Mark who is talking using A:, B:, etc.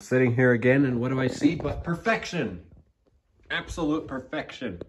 A: Sitting here again, and what do I see but perfection? Absolute perfection.